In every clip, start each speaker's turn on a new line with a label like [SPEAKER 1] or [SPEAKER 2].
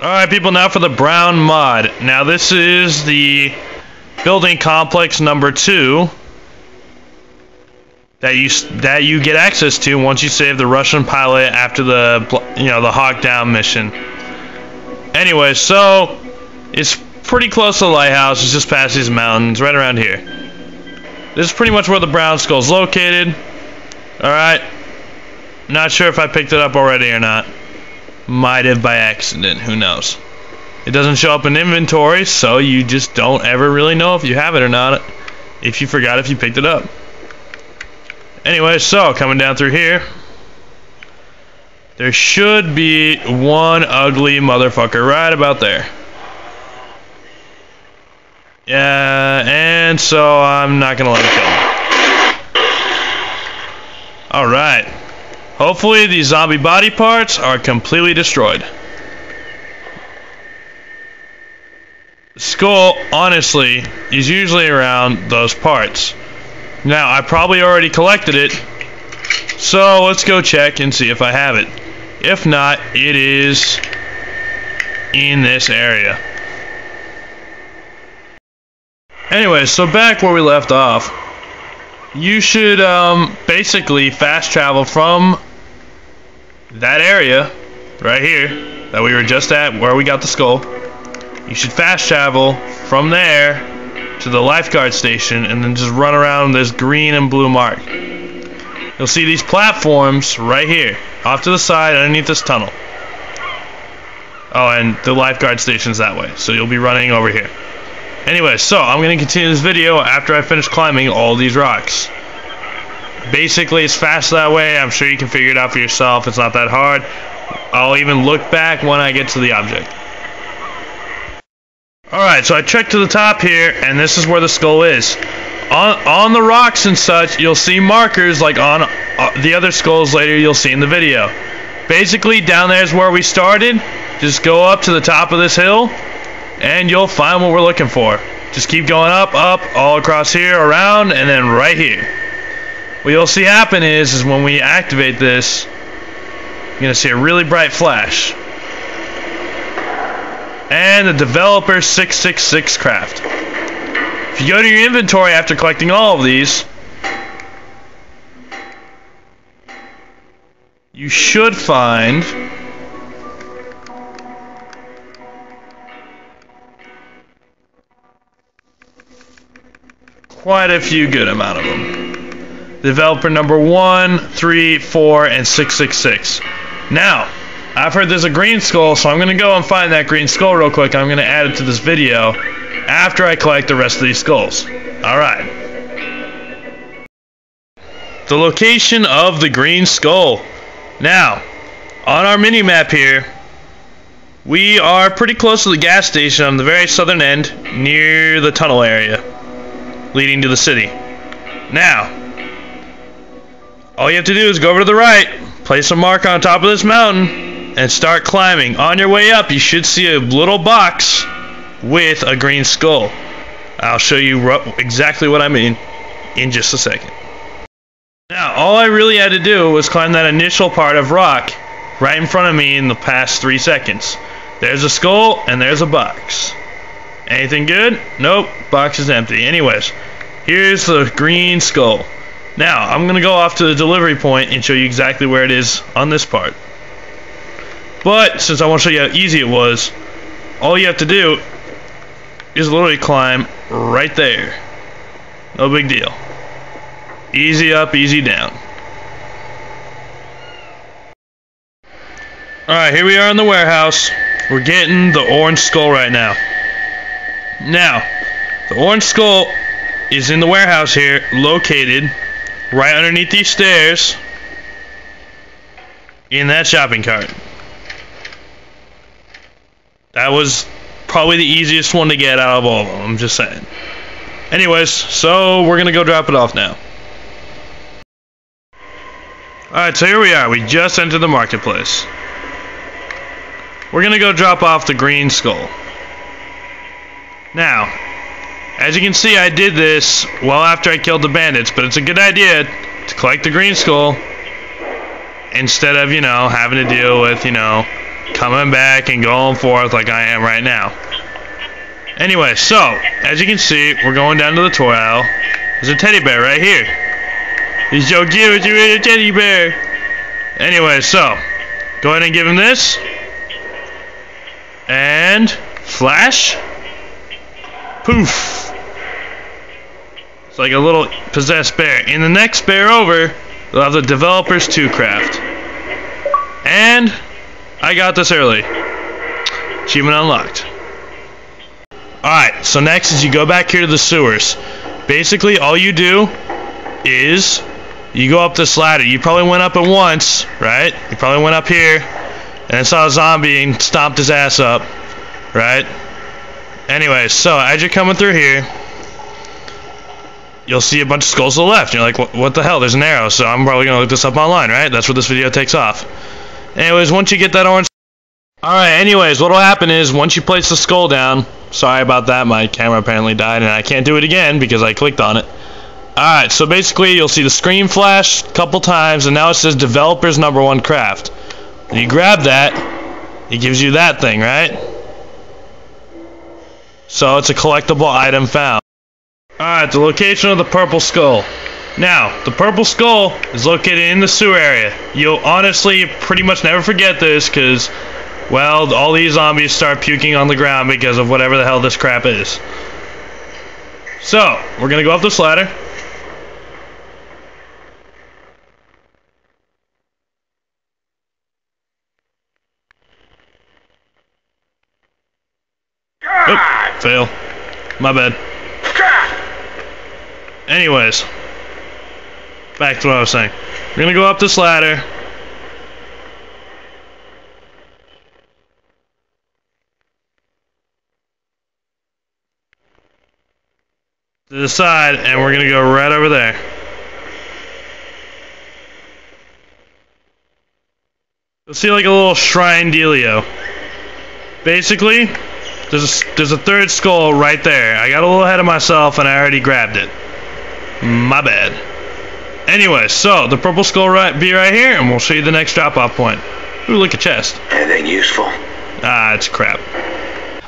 [SPEAKER 1] Alright people, now for the brown mod. Now this is the building complex number two that you that you get access to once you save the Russian pilot after the you know the Hawk Down mission. Anyway, so it's pretty close to the lighthouse. It's just past these mountains, right around here. This is pretty much where the brown skull is located. All right. Not sure if I picked it up already or not. Might have by accident. Who knows? It doesn't show up in inventory, so you just don't ever really know if you have it or not. If you forgot if you picked it up. Anyway, so coming down through here, there should be one ugly motherfucker right about there. Yeah, and so I'm not gonna let it kill Alright. Hopefully these zombie body parts are completely destroyed. The skull, honestly, is usually around those parts. Now, I probably already collected it, so let's go check and see if I have it. If not, it is in this area. Anyway, so back where we left off, you should um, basically fast travel from that area right here that we were just at where we got the skull. You should fast travel from there to the lifeguard station and then just run around this green and blue mark. You'll see these platforms right here, off to the side underneath this tunnel. Oh, and the lifeguard station's that way, so you'll be running over here. Anyway, so I'm to continue this video after I finish climbing all these rocks. Basically, it's fast that way. I'm sure you can figure it out for yourself. It's not that hard. I'll even look back when I get to the object. Alright, so I trekked to the top here, and this is where the skull is. On, on the rocks and such, you'll see markers like on uh, the other skulls later you'll see in the video. Basically, down there is where we started. Just go up to the top of this hill, and you'll find what we're looking for. Just keep going up, up, all across here, around, and then right here. What you'll see happen is, is when we activate this, you're going to see a really bright flash and the developer 666 craft. If you go to your inventory after collecting all of these, you should find quite a few good amount of them. Developer number 1, 3, 4, and 666. Now, I've heard there's a green skull, so I'm going to go and find that green skull real quick. I'm going to add it to this video after I collect the rest of these skulls. Alright. The location of the green skull. Now, on our mini map here, we are pretty close to the gas station on the very southern end, near the tunnel area, leading to the city. Now, all you have to do is go over to the right, place a mark on top of this mountain, and start climbing. On your way up, you should see a little box with a green skull. I'll show you exactly what I mean in just a second. Now, all I really had to do was climb that initial part of rock right in front of me in the past three seconds. There's a skull and there's a box. Anything good? Nope, box is empty. Anyways, here's the green skull. Now, I'm going to go off to the delivery point and show you exactly where it is on this part. But since I want to show you how easy it was, all you have to do is literally climb right there. No big deal. Easy up, easy down. Alright, here we are in the warehouse. We're getting the orange skull right now. Now, the orange skull is in the warehouse here, located right underneath these stairs in that shopping cart. That was probably the easiest one to get out of all of them, I'm just saying. Anyways, so we're going to go drop it off now. Alright, so here we are. We just entered the marketplace. We're going to go drop off the green skull. Now, as you can see, I did this well after I killed the bandits, but it's a good idea to collect the green skull instead of, you know, having to deal with, you know, coming back and going forth like I am right now. Anyway, so, as you can see, we're going down to the toy aisle. There's a teddy bear right here. He's so cute, you a teddy bear. Anyway, so, go ahead and give him this. And, flash. Poof. It's like a little possessed bear. In the next bear over, they'll have the developers 2 craft. And I got this early. Achievement unlocked. Alright, so next is you go back here to the sewers. Basically, all you do is you go up this ladder. You probably went up it once, right? You probably went up here and saw a zombie and stomped his ass up, right? Anyways, so as you're coming through here, you'll see a bunch of skulls to the left. You're like, what the hell? There's an arrow, so I'm probably going to look this up online, right? That's where this video takes off. Anyways, once you get that orange... Alright, anyways, what'll happen is, once you place the skull down... Sorry about that, my camera apparently died, and I can't do it again because I clicked on it. Alright, so basically, you'll see the screen flash a couple times, and now it says Developers Number One Craft. You grab that, it gives you that thing, right? So it's a collectible item found. Alright, the location of the purple skull. Now, the purple skull is located in the sewer area. You'll honestly pretty much never forget this because, well, all these zombies start puking on the ground because of whatever the hell this crap is. So, we're gonna go up this ladder. Oh, fail. My bad. Anyways, back to what I was saying. We're gonna go up this ladder. To the side, and we're gonna go right over there. You'll see like a little shrine dealio. Basically, there's a, there's a third skull right there. I got a little ahead of myself and I already grabbed it. My bad. Anyway, so the purple skull right be right here, and we'll show you the next drop-off point. Ooh, look a chest.
[SPEAKER 2] Anything useful?
[SPEAKER 1] Ah, it's crap.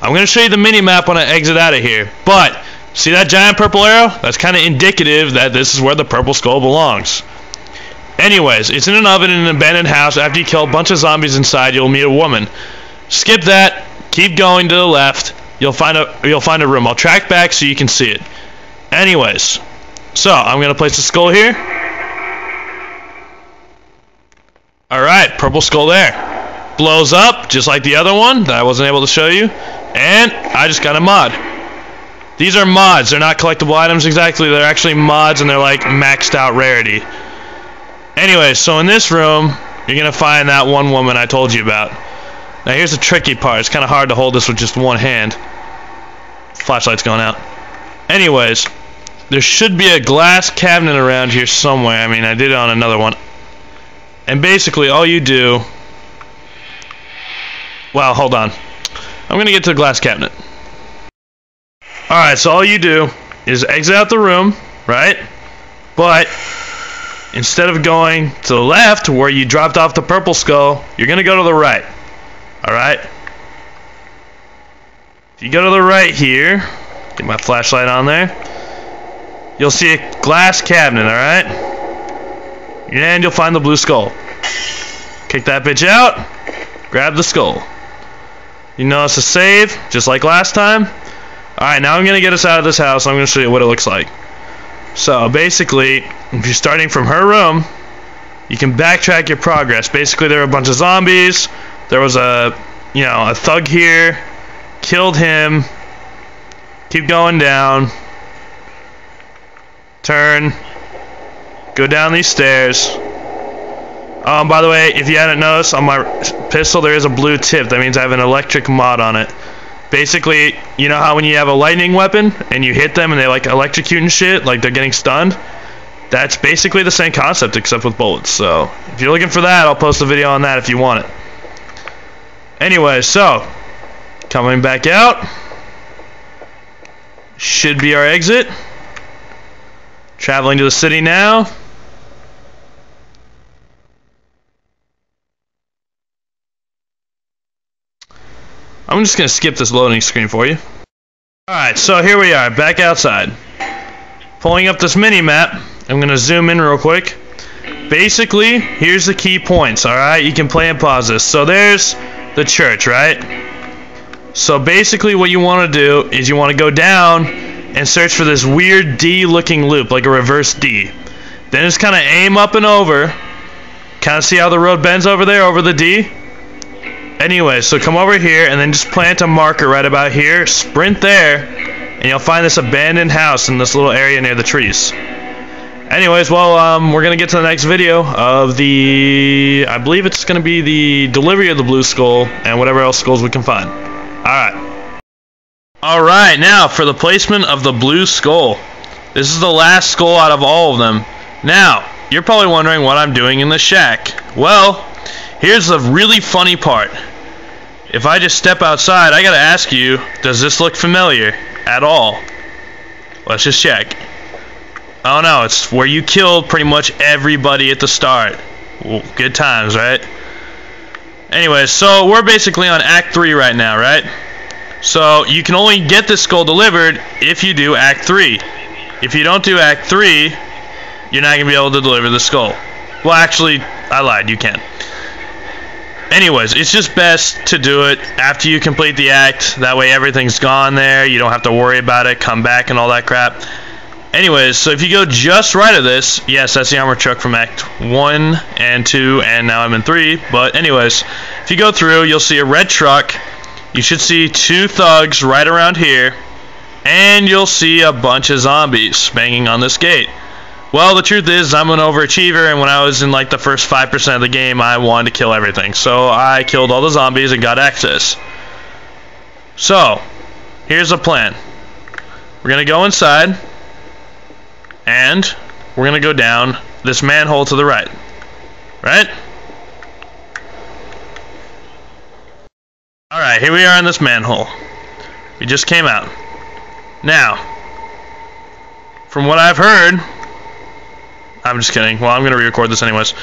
[SPEAKER 1] I'm gonna show you the mini map when I exit out of here, but see that giant purple arrow? That's kind of indicative that this is where the purple skull belongs. Anyways, it's in an oven in an abandoned house. After you kill a bunch of zombies inside, you'll meet a woman. Skip that. Keep going to the left. You'll find a you'll find a room. I'll track back so you can see it. Anyways, so I'm gonna place a skull here. All right, purple skull there. Blows up just like the other one that I wasn't able to show you, and I just got a mod. These are mods. They're not collectible items exactly. They're actually mods, and they're like maxed out rarity. Anyway, so in this room, you're gonna find that one woman I told you about. Now here's the tricky part. It's kind of hard to hold this with just one hand. Flashlight's going out. Anyways, there should be a glass cabinet around here somewhere. I mean, I did it on another one. And basically, all you do... Well, hold on. I'm going to get to the glass cabinet. Alright, so all you do is exit out the room, right? But instead of going to the left where you dropped off the purple skull, you're going to go to the right. Alright? If you go to the right here, get my flashlight on there, you'll see a glass cabinet, alright? And you'll find the blue skull. Kick that bitch out, grab the skull. You notice a save, just like last time. Alright, now I'm going to get us out of this house. I'm going to show you what it looks like. So, basically, if you're starting from her room, you can backtrack your progress. Basically, there are a bunch of zombies. There was a, you know, a thug here. Killed him. Keep going down. Turn. Go down these stairs. Um, by the way, if you hadn't noticed, on my pistol there is a blue tip. That means I have an electric mod on it. Basically, you know how when you have a lightning weapon and you hit them and they like electrocute and shit, like they're getting stunned? That's basically the same concept except with bullets. So, if you're looking for that, I'll post a video on that if you want it. Anyway, so, coming back out. Should be our exit. Traveling to the city now. I'm just gonna skip this loading screen for you. Alright, so here we are, back outside. Pulling up this mini map. I'm gonna zoom in real quick. Basically, here's the key points, alright? You can play and pause this. So there's the church, right? So basically what you want to do is you want to go down and search for this weird D looking loop, like a reverse D. Then just kind of aim up and over. Kind of see how the road bends over there, over the D? Anyway, so come over here and then just plant a marker right about here. Sprint there, and you'll find this abandoned house in this little area near the trees. Anyways, well, um, we're going to get to the next video of the... I believe it's going to be the delivery of the blue skull and whatever else skulls we can find. Alright. Alright, now for the placement of the blue skull. This is the last skull out of all of them. Now, you're probably wondering what I'm doing in the shack. Well, here's the really funny part. If I just step outside, I gotta ask you, does this look familiar at all? Let's just check. Oh no, it's where you killed pretty much everybody at the start. Well, good times, right? Anyway, so we're basically on Act 3 right now, right? So you can only get this skull delivered if you do Act 3. If you don't do Act 3, you're not going to be able to deliver the skull. Well, actually, I lied. You can. Anyways, it's just best to do it after you complete the act. That way everything's gone there. You don't have to worry about it, come back, and all that crap. Anyways, so if you go just right of this, yes, that's the armor truck from Act 1 and 2, and now I'm in 3. But anyways, if you go through, you'll see a red truck. You should see two thugs right around here. And you'll see a bunch of zombies banging on this gate. Well, the truth is, I'm an overachiever, and when I was in like the first 5% of the game, I wanted to kill everything. So I killed all the zombies and got access. So, here's the plan. We're going to go inside. And we're going to go down this manhole to the right. Right? Alright, here we are in this manhole. We just came out. Now, from what I've heard, I'm just kidding. Well, I'm going to re-record this anyways.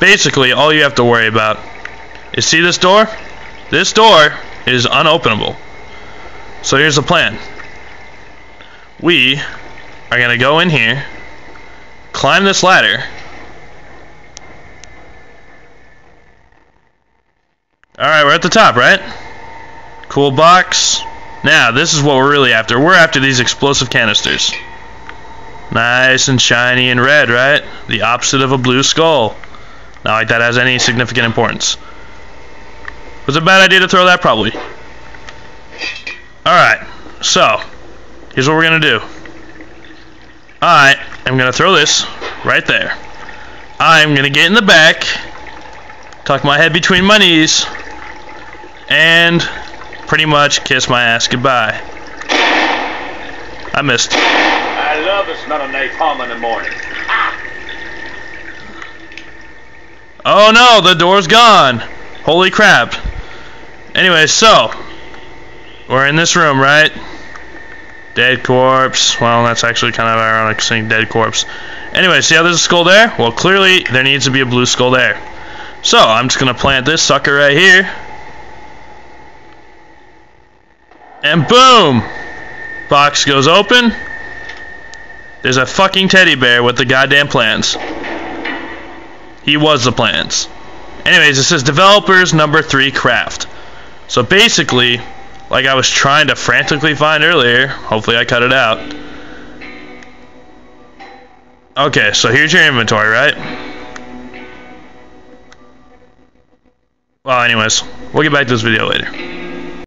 [SPEAKER 1] Basically, all you have to worry about is see this door? This door is unopenable. So here's the plan. We are going to go in here, climb this ladder. Alright, we're at the top, right? Cool box. Now, this is what we're really after. We're after these explosive canisters. Nice and shiny and red, right? The opposite of a blue skull. Not like that has any significant importance. Was a bad idea to throw that? Probably. Alright, so, here's what we're going to do. I am going to throw this right there. I'm going to get in the back, tuck my head between my knees, and pretty much kiss my ass goodbye. I missed.
[SPEAKER 2] I love the smell of napalm in the morning.
[SPEAKER 1] Oh no, the door's gone. Holy crap. Anyway, so, we're in this room, right? Dead corpse. Well, that's actually kind of ironic saying dead corpse. Anyway, see how there's a skull there? Well, clearly there needs to be a blue skull there. So, I'm just going to plant this sucker right here. And boom! Box goes open. There's a fucking teddy bear with the goddamn plans. He was the plans. Anyways, it says developers number three craft. So basically, like I was trying to frantically find earlier. Hopefully I cut it out. Okay, so here's your inventory, right? Well, anyways, we'll get back to this video later.